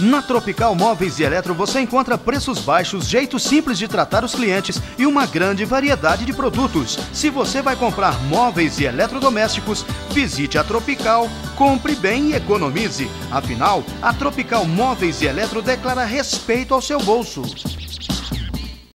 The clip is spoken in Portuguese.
Na Tropical Móveis e Eletro você encontra preços baixos, jeito simples de tratar os clientes e uma grande variedade de produtos. Se você vai comprar móveis e eletrodomésticos, visite a Tropical, compre bem e economize. Afinal, a Tropical Móveis e Eletro declara respeito ao seu bolso.